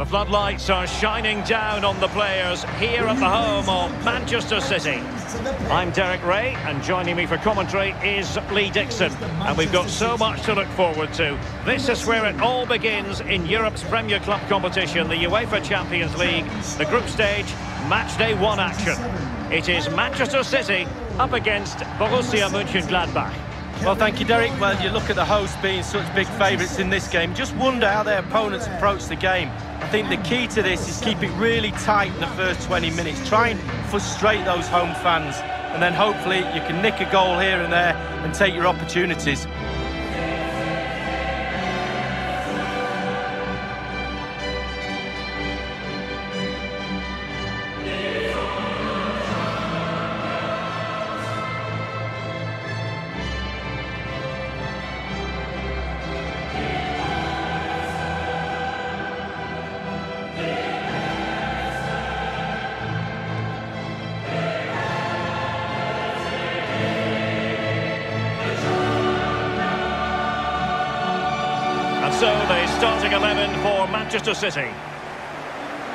The floodlights are shining down on the players here at the home of Manchester City. I'm Derek Ray, and joining me for commentary is Lee Dixon. And we've got so much to look forward to. This is where it all begins in Europe's Premier Club competition, the UEFA Champions League, the group stage, match day one action. It is Manchester City up against Borussia Mönchengladbach. Well, thank you, Derek. Well, you look at the hosts being such big favourites in this game. Just wonder how their opponents approach the game. I think the key to this is keep it really tight in the first 20 minutes. Try and frustrate those home fans. And then hopefully you can nick a goal here and there and take your opportunities. 11 for Manchester City.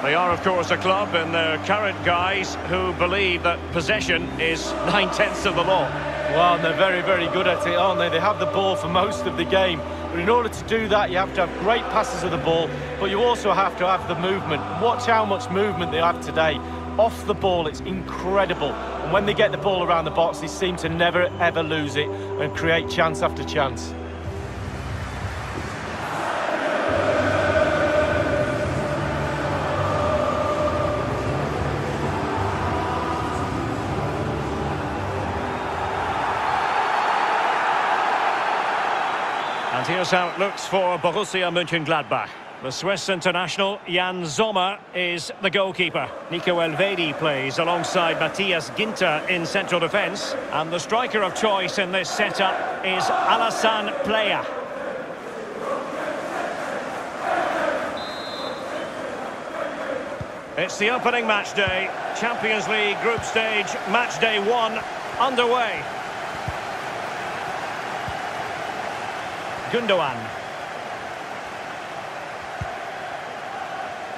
They are, of course, a club in their current guise who believe that possession is nine-tenths of the law. Well, they're very, very good at it, aren't they? They have the ball for most of the game. But in order to do that, you have to have great passes of the ball, but you also have to have the movement. Watch how much movement they have today. Off the ball, it's incredible. And when they get the ball around the box, they seem to never, ever lose it and create chance after chance. Here's how it looks for Borussia Mönchengladbach. The Swiss international Jan Sommer is the goalkeeper. Nico Elvedi plays alongside Matthias Ginter in central defence. And the striker of choice in this setup is Alassane Plea. It's the opening match day. Champions League group stage, match day one, underway. Gundogan.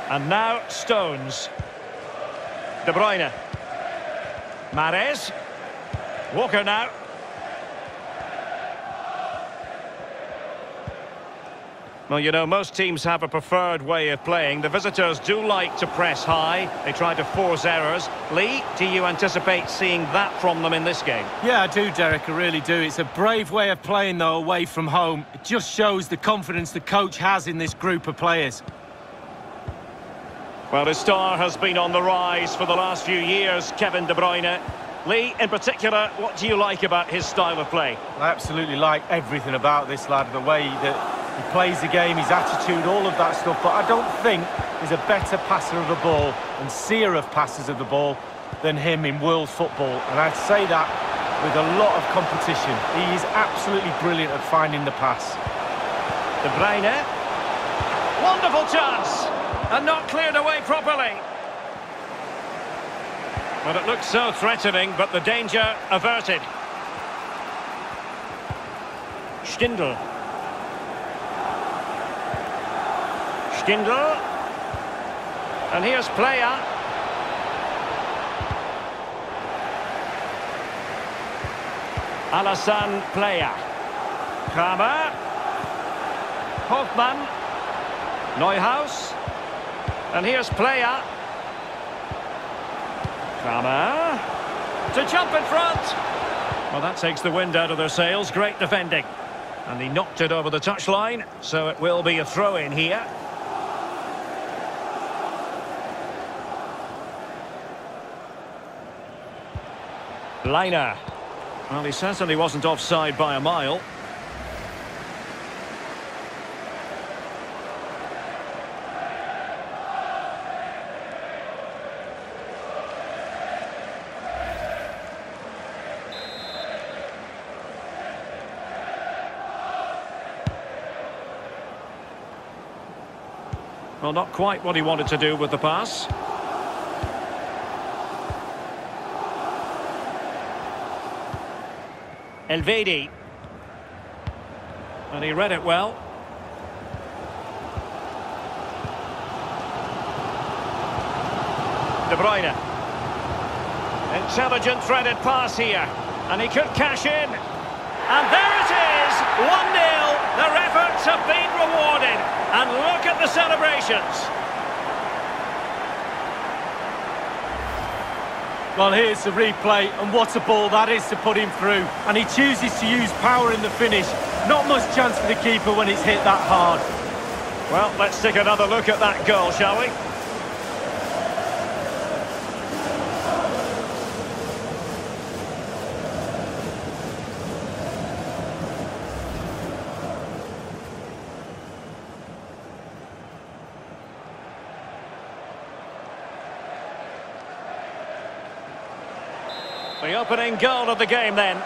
And now Stones. De Bruyne. Mahrez. Walker now. Well, you know, most teams have a preferred way of playing. The visitors do like to press high. They try to force errors. Lee, do you anticipate seeing that from them in this game? Yeah, I do, Derek. I really do. It's a brave way of playing, though, away from home. It just shows the confidence the coach has in this group of players. Well, his star has been on the rise for the last few years, Kevin De Bruyne. Lee, in particular, what do you like about his style of play? I absolutely like everything about this lad, the way that he plays the game, his attitude, all of that stuff. But I don't think he's a better passer of the ball and seer of passes of the ball than him in world football. And I'd say that with a lot of competition. He is absolutely brilliant at finding the pass. De Bruyne. Wonderful chance! And not cleared away properly. Well, it looks so threatening, but the danger averted. Stindl. Stindl. And here's Plea. Alassane Plea. Kramer. Hofmann. Neuhaus. And here's Plea. Kramer. To jump in front. Well, that takes the wind out of their sails. Great defending. And he knocked it over the touchline, so it will be a throw-in here. Lainer. Well, he certainly wasn't offside by a mile. Well, not quite what he wanted to do with the pass. Elvedi. And he read it well. De Bruyne. Intelligent threaded pass here. And he could cash in. And there it is! 1-0. Their efforts have been rewarded. And look at the celebrations. Well, here's the replay, and what a ball that is to put him through. And he chooses to use power in the finish. Not much chance for the keeper when it's hit that hard. Well, let's take another look at that goal, shall we? Opening goal of the game then.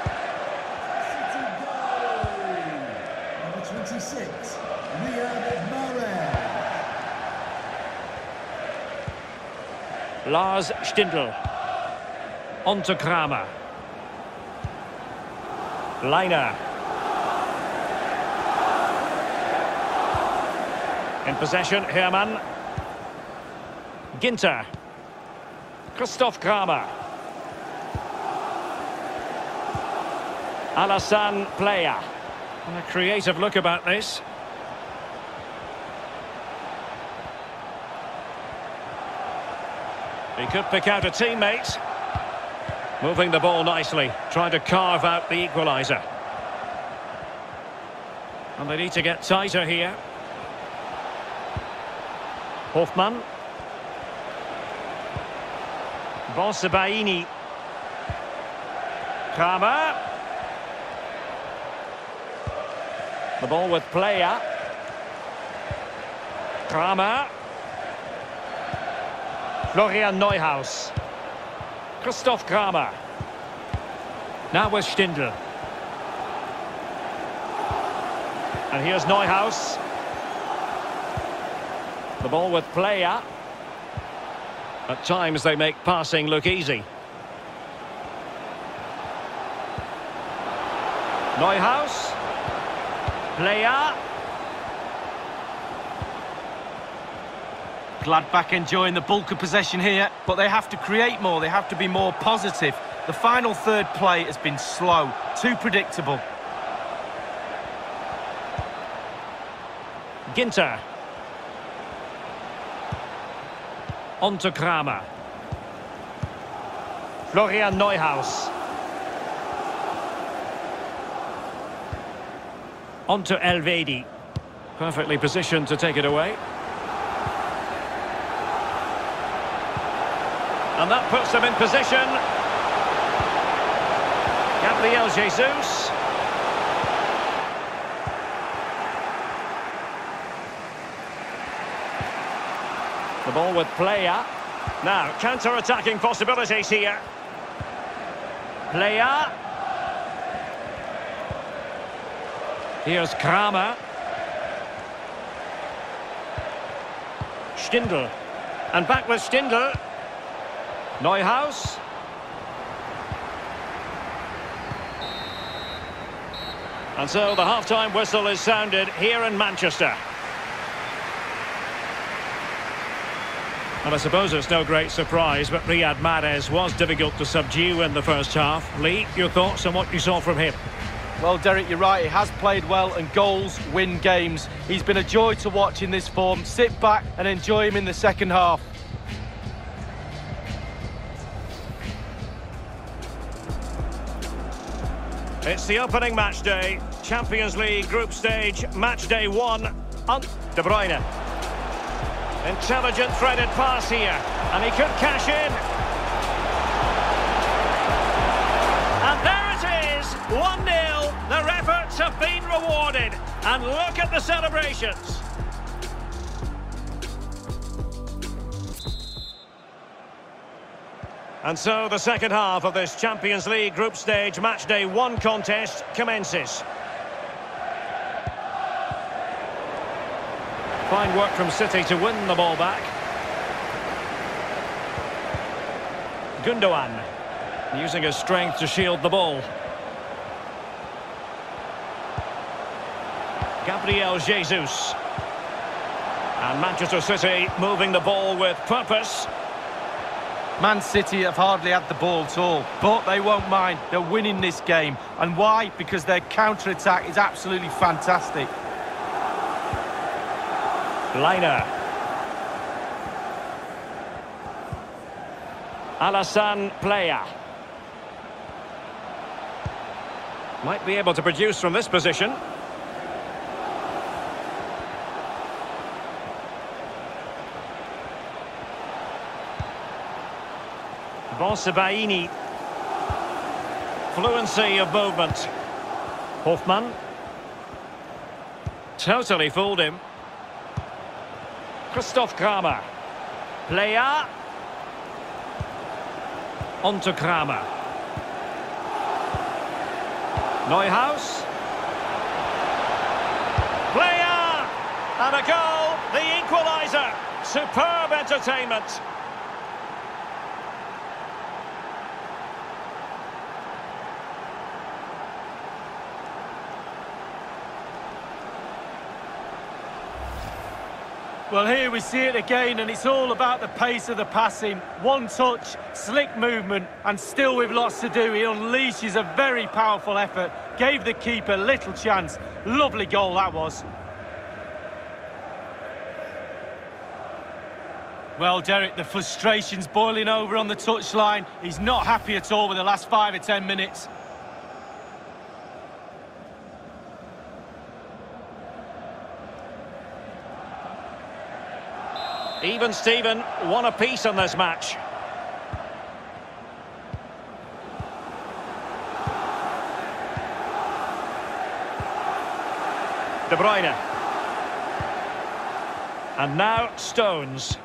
Number 26, Riyad Mahrez. Lars Stindl. On to Kramer. Lainer. In possession, Herrmann. Ginter. Christoph Kramer. Alassane Plea. And a creative look about this. He could pick out a teammate. Moving the ball nicely, trying to carve out the equaliser. And they need to get tighter here. Hofmann. Bensebaini. Kramer. The ball with Plea. Kramer. Florian Neuhaus. Christoph Kramer. Now with Stindl. And here's Neuhaus. The ball with Plea. At times they make passing look easy. Neuhaus. Plea. Gladbach enjoying the bulk of possession here, but they have to create more, they have to be more positive. The final third play has been slow, too predictable. Ginter. On to Kramer. Florian Neuhaus. On to Elvedi. Perfectly positioned to take it away. And that puts them in position. Gabriel Jesus. The ball with Plea. Now, counter-attacking possibilities here. Plea. Here's Kramer. Stindl. And back with Stindl. Neuhaus. And so the half-time whistle is sounded here in Manchester. And I suppose it's no great surprise, but Riyad Mahrez was difficult to subdue in the first half. Lee, your thoughts on what you saw from him? Well, Derek, you're right. He has played well, and goals win games. He's been a joy to watch in this form. Sit back and enjoy him in the second half. It's the opening match day. Champions League group stage, match day one. On De Bruyne. Intelligent threaded pass here. And he could cash in. Have been rewarded. And look at the celebrations. And so the second half of this Champions League group stage match day one contest commences. Fine work from City to win the ball back. Gundogan using his strength to shield the ball. Gabriel Jesus. And Manchester City moving the ball with purpose. Man City have hardly had the ball at all, but they won't mind. They're winning this game. And why? Because their counter-attack is absolutely fantastic. Lainer. Alassane Plea. Might be able to produce from this position. Bensebaini. Fluency of movement. Hofmann. Totally fooled him. Christoph Kramer. Plea. On to Kramer. Neuhaus. Plea. And a goal, the equaliser. Superb entertainment. Well, here we see it again, and it's all about the pace of the passing. One touch, slick movement, and still with lots to do. He unleashes a very powerful effort, gave the keeper little chance. Lovely goal that was. Well, Derek, the frustration's boiling over on the touchline. He's not happy at all with the last five or ten minutes. Even Steven, one apiece on this match. De Bruyne. And now Stones.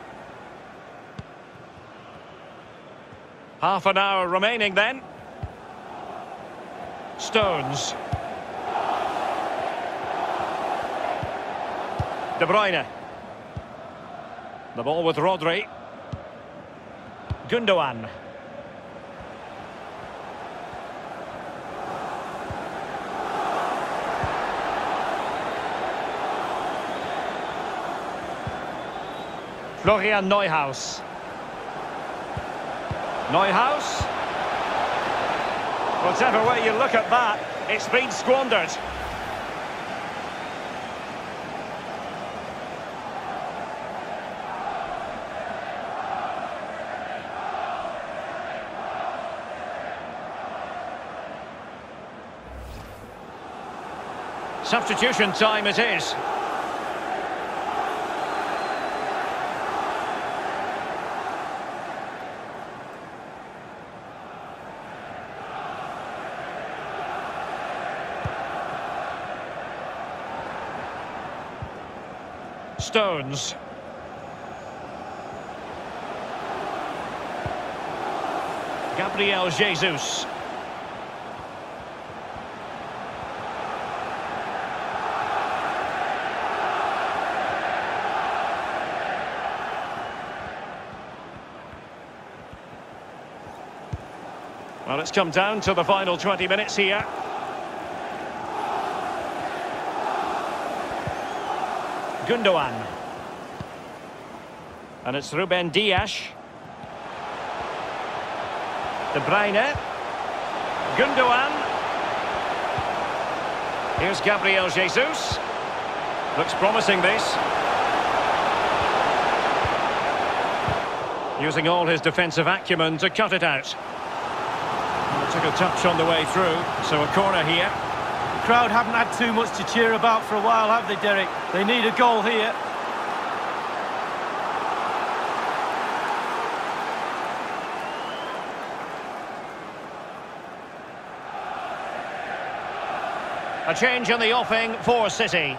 Half an hour remaining then. Stones. De Bruyne. The ball with Rodri. Gundogan. Florian Neuhaus. Neuhaus. Whatever way you look at that, it's been squandered. Substitution time it is. Stones. Gabriel Jesus. Well, it's come down to the final 20 minutes here. Gundogan. And it's Ruben Dias. De Bruyne. Gundogan. Here's Gabriel Jesus. Looks promising this. Using all his defensive acumen to cut it out. Took a touch on the way through, so a corner here. The crowd haven't had too much to cheer about for a while, have they, Derek? They need a goal here. A change in the offing for City.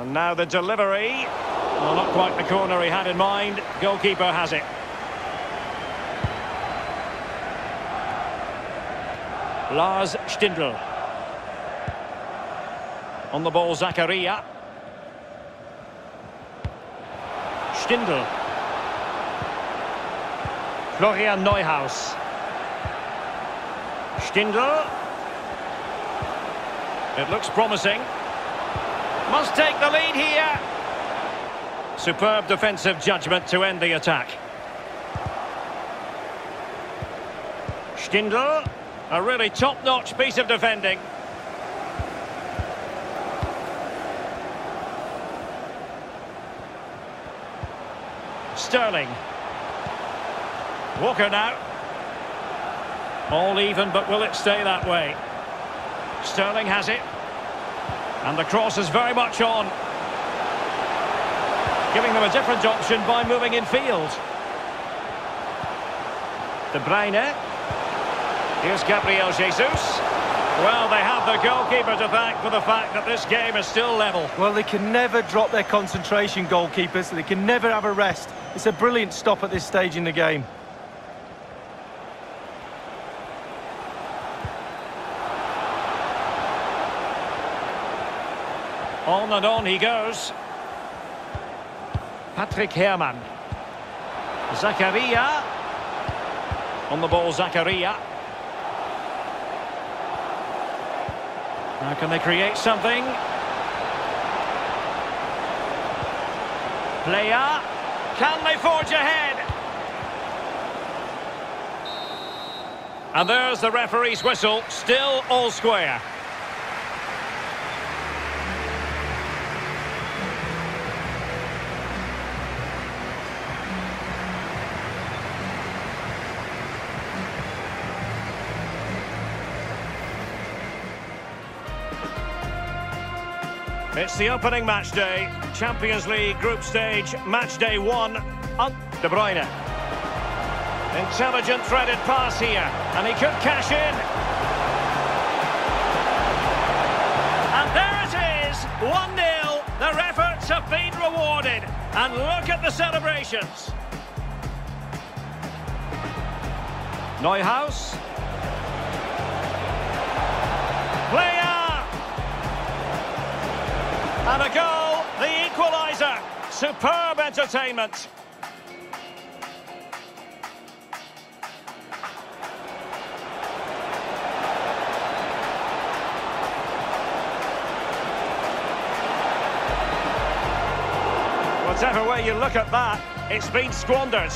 And now the delivery. Well, not quite the corner he had in mind. Goalkeeper has it. Lars Stindl. On the ball, Zakaria. Stindl. Florian Neuhaus. Stindl. It looks promising. Must take the lead here. Superb defensive judgment to end the attack. Stindl. A really top-notch piece of defending. Sterling. Walker now. All even, but will it stay that way? Sterling has it. And the cross is very much on. Giving them a different option by moving in field. De Bruyne. Here's Gabriel Jesus. Well, they have the goalkeeper to thank for the fact that this game is still level. Well, they can never drop their concentration, goalkeepers. They can never have a rest. It's a brilliant stop at this stage in the game. On and on he goes. Patrick Herrmann. Zakaria. On the ball, Zakaria. Now can they create something? Plea. Can they forge ahead? And there's the referee's whistle. Still all square. It's the opening match day. Champions League group stage, match day one. De Bruyne. Intelligent threaded pass here, and he could cash in. And there it is, 1-0. Their efforts have been rewarded. And look at the celebrations. Neuhaus. Superb entertainment. Whatever way you look at that, it's been squandered.